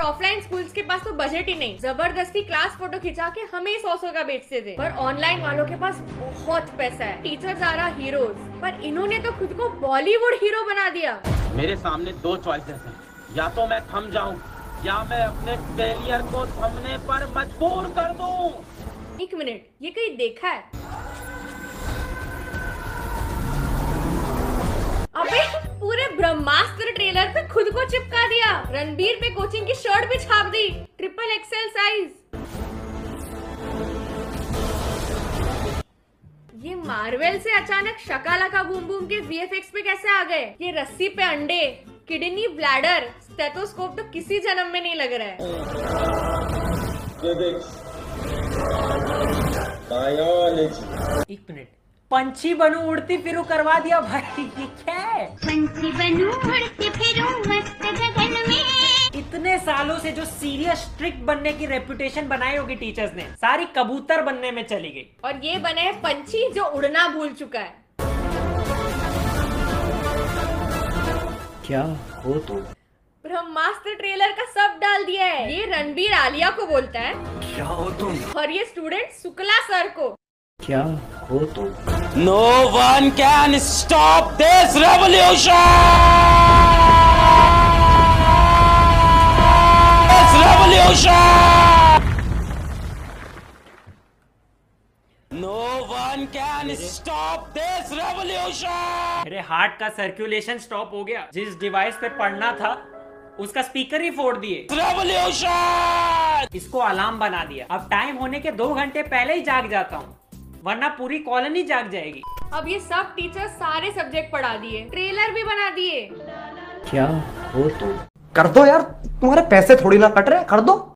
और offline schools के पास तो बजट ही नहीं। ज़बरदस्ती क्लास फ़ोटो खिंचा के हमें सौ सौ का बेचते थे पर ऑनलाइन वालों के पास बहुत पैसा है। टीचर्स आ रहा हीरोज पर इन्होंने तो खुद को बॉलीवुड हीरो बना दिया। मेरे सामने दो चॉइसेस हैं। या तो मैं थम जाऊँ या मैं अपने फेलियर को थमने पर मजबूर कर दूँ। एक मिनट ये कहीं देखा है? ब्रह्मास्त्र ट्रेलर पे खुद को चिपका दिया। रणबीर पे कोचिंग की शर्ट भी छाप दी। ट्रिपल एक्सएल साइज़ ये मार्वेल से अचानक शकाला का बूम बूम के वीएफएक्स पे कैसे आ गए? ये रस्सी पे अंडे किडनी ब्लैडर स्टेथोस्कोप तो किसी जन्म में नहीं लग रहा है। एक मिनट। पंछी बनू उड़ती फिरू करवा दिया भाई ये क्या है पंछी बनूं उड़ती फिरूं मस्त गगन में। इतने सालों से जो सीरियस स्ट्रिक्ट बनने की रेपुटेशन बनाई होगी टीचर्स ने सारी कबूतर बनने में चली गई। और ये बने हैं पंछी जो उड़ना भूल चुका है। क्या हो तुम ब्रह्मास्त्र ट्रेलर का सब डाल दिया है। ये रणबीर आलिया को बोलता है। क्या हो तुम? और ये स्टूडेंट शुक्ला सर को। क्या हो तो no one can stop this revolution this revolution no one can stop this revolution मेरे हार्ट का सर्कुलेशन स्टॉप हो गया। जिस डिवाइस पे पढ़ना था उसका स्पीकर ही फोड़ दिए। रेवोल्यूशन इसको अलार्म बना दिया। अब टाइम होने के दो घंटे पहले ही जाग जाता हूँ। वरना पूरी कॉलोनी जाग जाएगी। अब ये सब टीचर सारे सब्जेक्ट पढ़ा दिए। ट्रेलर भी बना दिए। क्या? हो तुम कर दो यार तुम्हारे पैसे थोड़ी ना कट रहे कर दो।